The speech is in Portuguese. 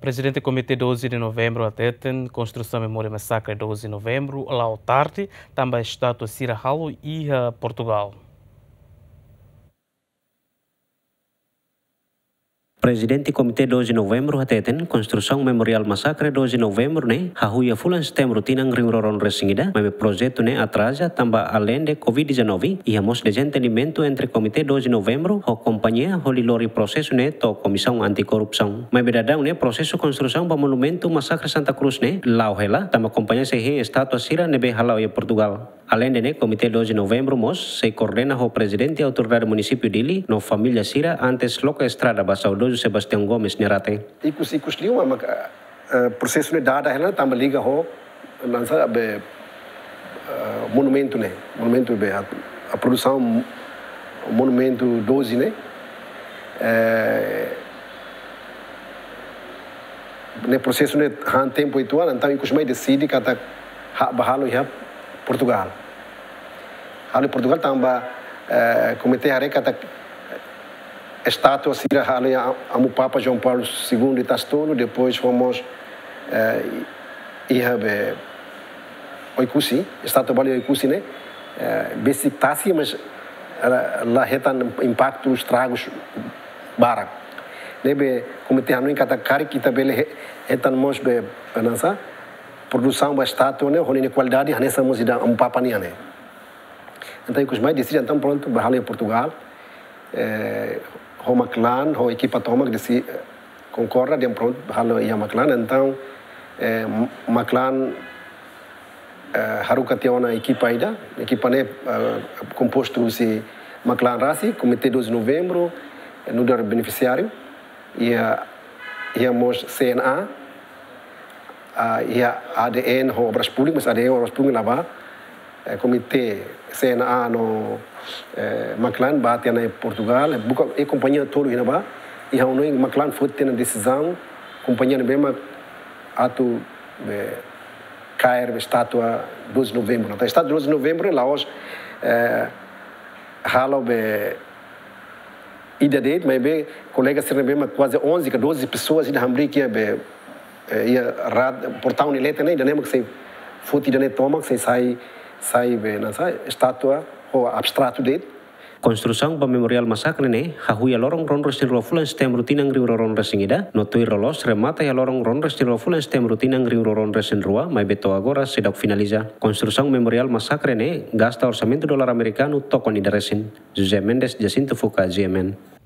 Presidente do Comitê 12 de Novembro, ateten construção Memória Massacre 12 de Novembro, tarde, também estátua Cira Halo e uh, Portugal. Presidente Komite 12 Novembro hateten construção memorial massacre 12 Novembro ne hahuya fulan setembro tinang ringroron resingida meme projeto ne atrasa tamba além de Covid-19 e amos desentendimento entre Komite 12 Novembro ho companhia holilori processo ne to comissão anticorrupção meme dadang ne processo construção ba monumento massacre Santa Cruz ne lau hela tamba companhia se he estátua sira nebe halau e Portugal Além de né, Comitê 12 de Novembro, mos se coordena o presidente e autoridade do município dele, no família Sira, antes loca estrada para saudoso Sebastião Gomes Nerate. Ikus ikus liu ama processo ne dada hela tamba liga ho lança be monumento né, monumento a, a produção monumento 12 né. ne processo ne han tempo itu então ikus mai decide kata hak bahalo ya Portugal. Halo Portugal tamba eh, comitê are kata estátua sira halo ya amu Papa João Paulo II Tastolo, depois fomos eh, ia be oikusi, estátua bali oikusi né? Eh, basic tasi mas lá retan impacto estragos barak. Nebe comitê hanu kata kari kita bele retan mos be nansa produção ba estátua né honine qualidade hane samos ida um papa ni ane então os mais decidi então pronto em Portugal. Eh Roma Clan ho equipa toma que disse concorda de pronto bahalo em Maclan então eh Maclan eh, haruka tiona equipa ida equipa né uh, composto se Maclan Rasi comitê 12 de novembro no dar beneficiário e íamos CNA uh, ia ADN ho obras públicas, ADN obras públicas lá eh, comitê CNA no eh, Maclan bate na Portugal, buka e companhia todo ina ba, e hau noi Maclan foi ter decisão, companhia bem atu be cair estátua 12 de novembro. Então, estátua 12 de novembro lá hoje eh, halo be ida date, mas be colega se bem quase 11 12 pessoas ida hambri que be ia rad portão ni lete nei dane mak sei futi dane tomak sei sai sai be na sai estátua o abstrato det Construção para Memorial Massacre ne, hahuia lorong ron restin rofulan stem rutinang riu ron resingida, no tui rolos remata ya lorong ron restin rofulan stem rutinang riu ron resin rua, mai beto agora sedap finaliza. Construção Memorial Massacre ne, gasta orçamento dolar americano toko ni resin. José Mendes, Jacinto Fuca, GMN.